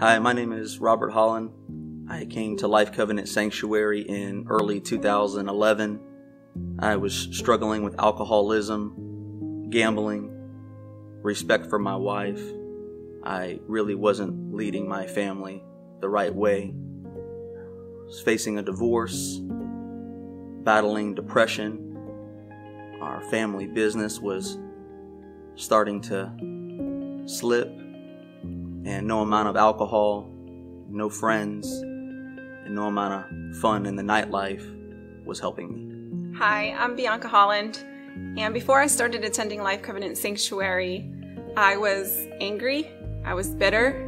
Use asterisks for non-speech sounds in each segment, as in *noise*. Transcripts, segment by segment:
Hi, my name is Robert Holland. I came to Life Covenant Sanctuary in early 2011. I was struggling with alcoholism, gambling, respect for my wife. I really wasn't leading my family the right way. I was facing a divorce, battling depression. Our family business was starting to slip, and no amount of alcohol, no friends, and no amount of fun in the nightlife was helping me. Hi, I'm Bianca Holland, and before I started attending Life Covenant Sanctuary, I was angry, I was bitter,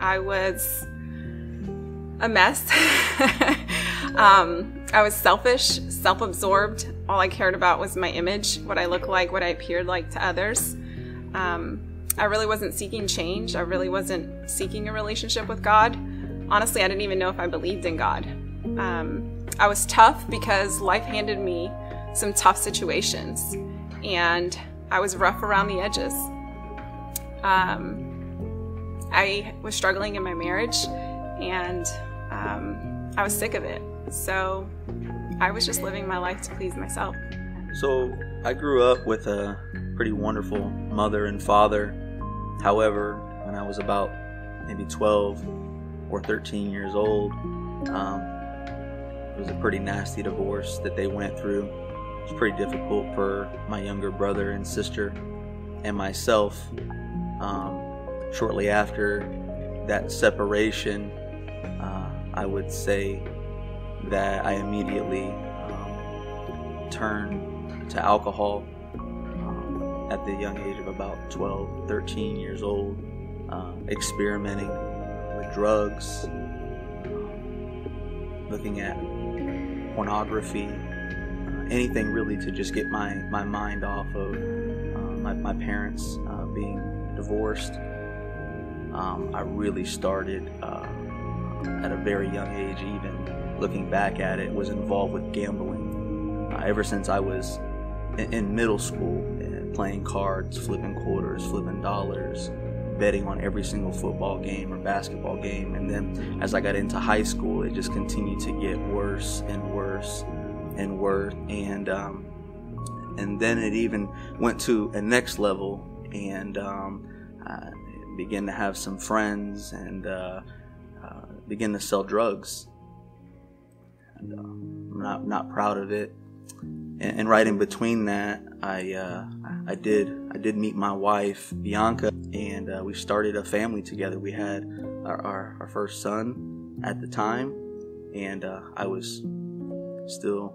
I was a mess. *laughs* um, I was selfish, self absorbed. All I cared about was my image, what I looked like, what I appeared like to others. Um, I really wasn't seeking change. I really wasn't seeking a relationship with God. Honestly, I didn't even know if I believed in God. Um, I was tough because life handed me some tough situations, and I was rough around the edges. Um, I was struggling in my marriage, and um, I was sick of it. So I was just living my life to please myself. So I grew up with a pretty wonderful mother and father. However, when I was about maybe 12 or 13 years old, um, it was a pretty nasty divorce that they went through. It was pretty difficult for my younger brother and sister and myself. Um, shortly after that separation, uh, I would say that I immediately um, turned to alcohol at the young age of about 12, 13 years old, um, experimenting with drugs, um, looking at pornography, uh, anything really to just get my, my mind off of uh, my, my parents uh, being divorced. Um, I really started uh, at a very young age, even looking back at it, was involved with gambling. Uh, ever since I was in, in middle school, playing cards, flipping quarters, flipping dollars, betting on every single football game or basketball game. And then as I got into high school, it just continued to get worse and worse and worse. And um, and then it even went to a next level, and um, I began to have some friends and uh, uh, begin to sell drugs. And, uh, I'm not not proud of it. And, right in between that, I uh, I did I did meet my wife Bianca, and uh, we started a family together. We had our, our, our first son at the time, and uh, I was still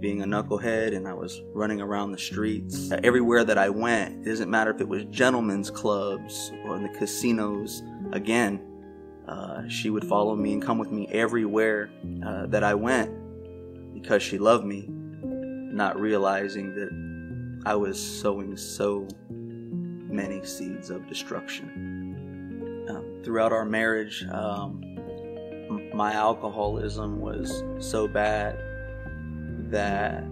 being a knucklehead and I was running around the streets. Everywhere that I went, it doesn't matter if it was gentlemen's clubs or in the casinos, again, uh, she would follow me and come with me everywhere uh, that I went because she loved me, not realizing that I was sowing so many seeds of destruction. Um, throughout our marriage, um, my alcoholism was so bad that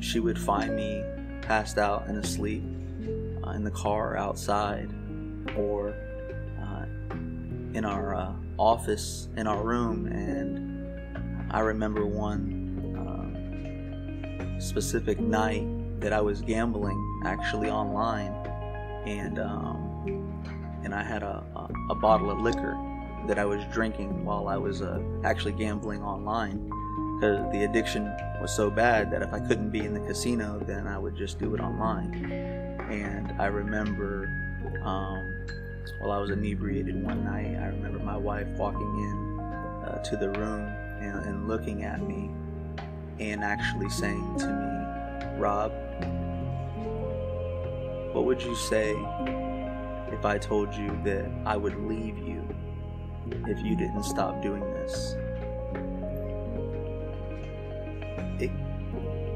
she would find me passed out and asleep uh, in the car outside or uh, in our uh, office in our room and i remember one specific night that i was gambling actually online and um, and i had a, a, a, bottle of liquor that i was drinking while i was uh, actually gambling online because the addiction was so bad that if I couldn't be in the casino, then I would just do it online. And I remember um, while I was inebriated one night, I remember my wife walking in uh, to the room and, and looking at me and actually saying to me, Rob, what would you say if I told you that I would leave you if you didn't stop doing this? it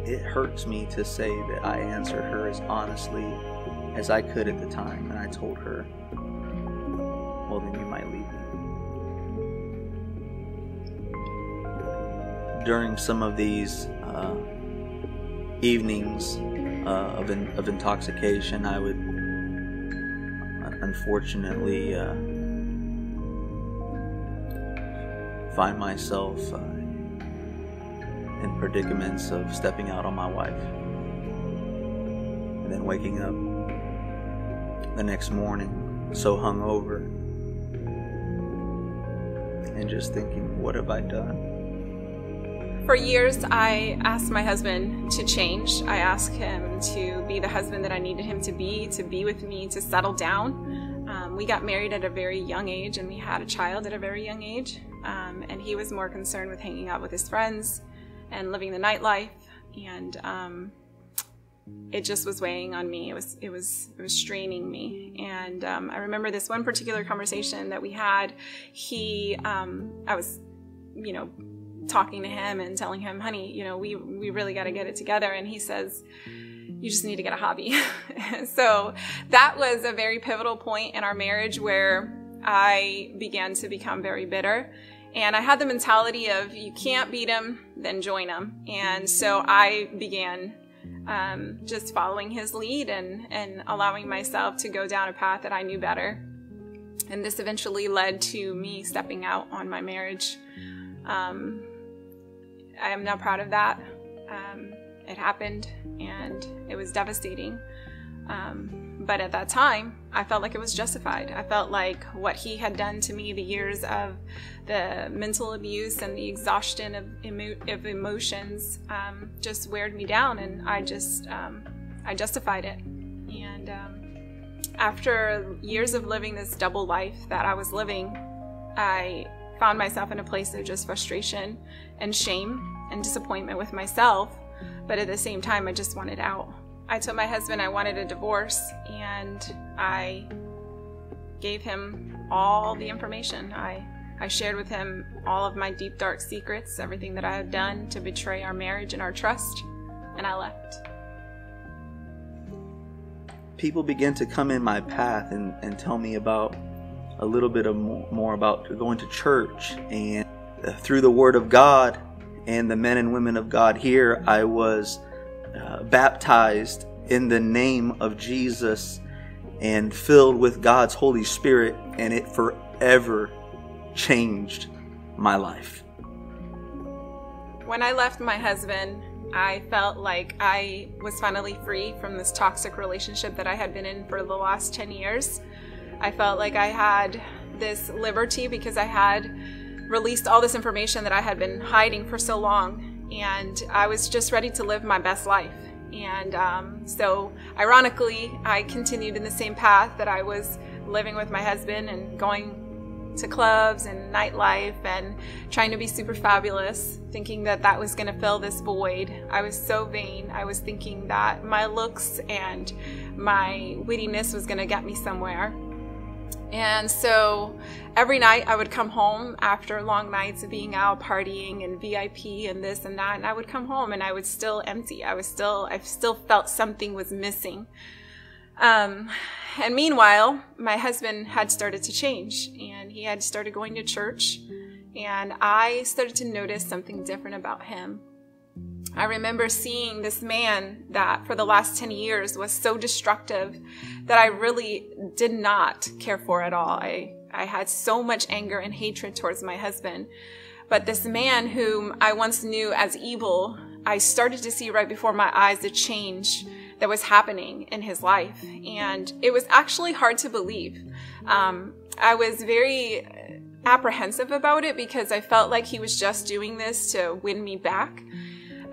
it hurts me to say that I answered her as honestly as I could at the time, and I told her, "Well, then you might During some of these uh, evenings uh, of in, of intoxication, I would unfortunately uh, find myself uh, in predicaments of stepping out on my wife. And then waking up the next morning so hungover and just thinking, what have I done? For years, I asked my husband to change. I asked him to be the husband that I needed him to be, to be with me, to settle down. Um, we got married at a very young age and we had a child at a very young age. Um, and he was more concerned with hanging out with his friends and living the nightlife. And um, it just was weighing on me. It was it was it was straining me. And um, I remember this one particular conversation that we had. He um, I was, you know, talking to him and telling him, honey, you know, we, we really got to get it together. And he says, you just need to get a hobby. *laughs* so that was a very pivotal point in our marriage where I began to become very bitter. And I had the mentality of you can't beat him, then join him. And so I began um, just following his lead and, and allowing myself to go down a path that I knew better. And this eventually led to me stepping out on my marriage. Um, I am not proud of that. Um, it happened and it was devastating. Um, but at that time, I felt like it was justified. I felt like what he had done to me, the years of the mental abuse and the exhaustion of, emo- of emotions, um, just weared me down, and I just um, I justified it. And um, after years of living this double life that I was living, I found myself in a place of just frustration and shame and disappointment with myself. But at the same time, I just wanted out. I told my husband I wanted a divorce and I gave him all the information. I, I shared with him all of my deep, dark secrets, everything that I had done to betray our marriage and our trust, and I left. People begin to come in my path and, and tell me about a little bit of more, more about going to church and uh, through the Word of God and the men and women of God here, I was uh, baptized in the name of Jesus and filled with God's Holy Spirit, and it forever changed my life. When I left my husband, I felt like I was finally free from this toxic relationship that I had been in for the last 10 years. I felt like I had this liberty because I had released all this information that I had been hiding for so long. And I was just ready to live my best life. And um, so, ironically, I continued in the same path that I was living with my husband and going to clubs and nightlife and trying to be super fabulous, thinking that that was going to fill this void. I was so vain. I was thinking that my looks and my wittiness was going to get me somewhere. And so every night I would come home after long nights of being out partying and VIP and this and that, and I would come home and I was still empty. I was still, I still felt something was missing. Um, and meanwhile, my husband had started to change and he had started going to church, and I started to notice something different about him. I remember seeing this man that for the last 10 years was so destructive that I really did not care for at all. I, I had so much anger and hatred towards my husband. But this man whom I once knew as evil, I started to see right before my eyes the change that was happening in his life. And it was actually hard to believe. Um, I was very apprehensive about it because I felt like he was just doing this to win me back.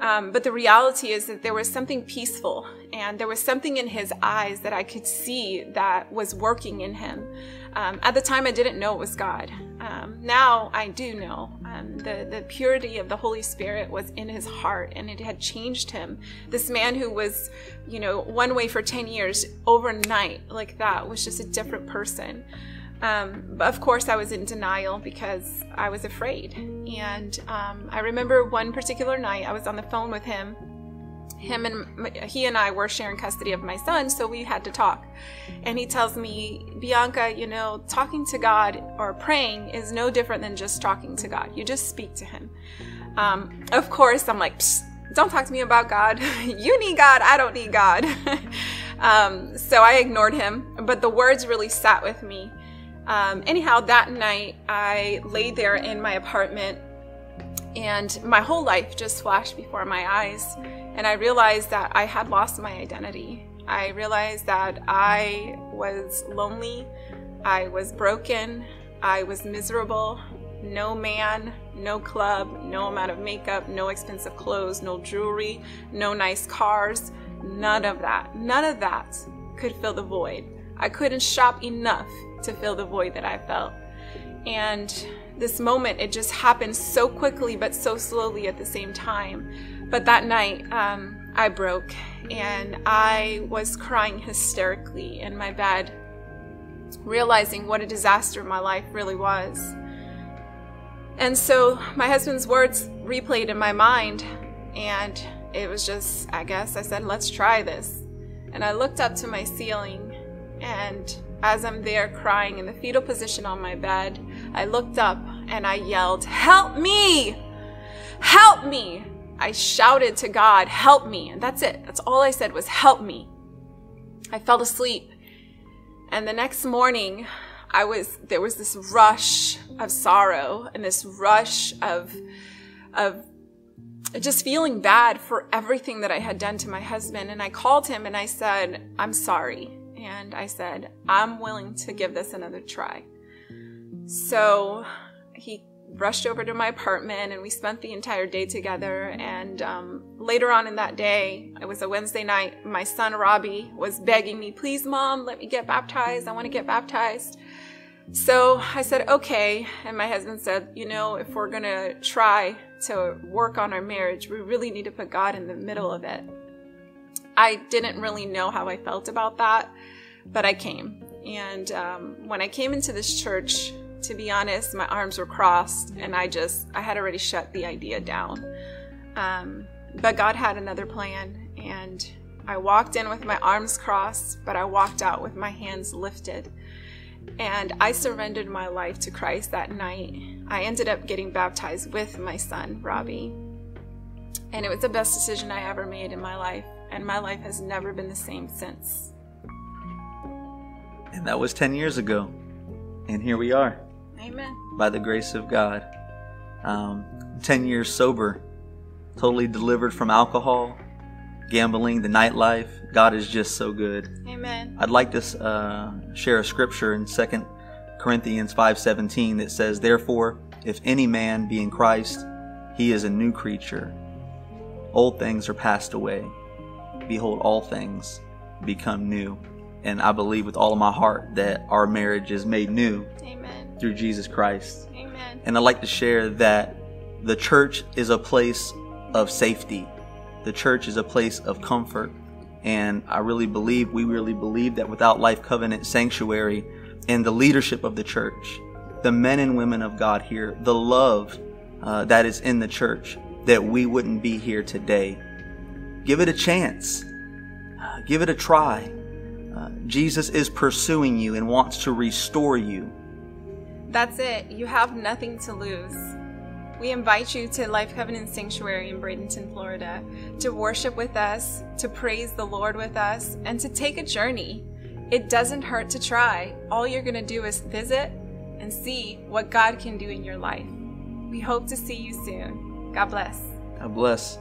Um, but the reality is that there was something peaceful and there was something in his eyes that I could see that was working in him. Um, at the time, I didn't know it was God. Um, now I do know. Um, the, the purity of the Holy Spirit was in his heart and it had changed him. This man who was, you know, one way for 10 years, overnight, like that, was just a different person. Um, of course, I was in denial because I was afraid. And um, I remember one particular night I was on the phone with him. Him and he and I were sharing custody of my son, so we had to talk. And he tells me, Bianca, you know, talking to God or praying is no different than just talking to God. You just speak to Him. Um, of course, I'm like, don't talk to me about God. *laughs* you need God. I don't need God. *laughs* Um, so I ignored him, but the words really sat with me. Um, anyhow, that night I lay there in my apartment and my whole life just flashed before my eyes. And I realized that I had lost my identity. I realized that I was lonely, I was broken, I was miserable. No man, no club, no amount of makeup, no expensive clothes, no jewelry, no nice cars, none of that. None of that could fill the void. I couldn't shop enough to fill the void that I felt. And this moment, it just happened so quickly, but so slowly at the same time. But that night, um, I broke and I was crying hysterically in my bed, realizing what a disaster my life really was. And so my husband's words replayed in my mind, and it was just, I guess, I said, let's try this. And I looked up to my ceiling, and as I'm there crying in the fetal position on my bed, I looked up and I yelled, Help me! Help me! I shouted to God, Help me! And that's it. That's all I said was, Help me. I fell asleep. And the next morning, I was, there was this rush of sorrow and this rush of, of just feeling bad for everything that I had done to my husband. And I called him and I said, I'm sorry and I said, I'm willing to give this another try. So he rushed over to my apartment and we spent the entire day together. And um, later on in that day, it was a Wednesday night, my son Robbie was begging me, Please, mom, let me get baptized. I want to get baptized. So I said, okay. And my husband said, you know, if we're going to try to work on our marriage, we really need to put God in the middle of it. I didn't really know how I felt about that, but I came. And um, when I came into this church, to be honest, my arms were crossed and I just, I had already shut the idea down. Um, but God had another plan. And I walked in with my arms crossed, but I walked out with my hands lifted. And I surrendered my life to Christ that night. I ended up getting baptized with my son, Robbie. And it was the best decision I ever made in my life and my life has never been the same since. And that was 10 years ago. And here we are. Amen. By the grace of God. Um, 10 years sober, totally delivered from alcohol, gambling, the nightlife. God is just so good. Amen. I'd like to uh, share a scripture in 2 Corinthians 5:17 that says, "Therefore, if any man be in Christ, he is a new creature. Old things are passed away; behold, all things become new. And I believe with all of my heart that our marriage is made new Amen. through Jesus Christ. Amen. And I'd like to share that the church is a place of safety, the church is a place of comfort. And I really believe, we really believe that without Life Covenant Sanctuary and the leadership of the church, the men and women of God here, the love uh, that is in the church, that we wouldn't be here today Give it a chance. Uh, give it a try. Uh, Jesus is pursuing you and wants to restore you. That's it. You have nothing to lose. We invite you to Life Covenant Sanctuary in Bradenton, Florida, to worship with us, to praise the Lord with us, and to take a journey. It doesn't hurt to try. All you're going to do is visit and see what God can do in your life. We hope to see you soon. God bless. God bless.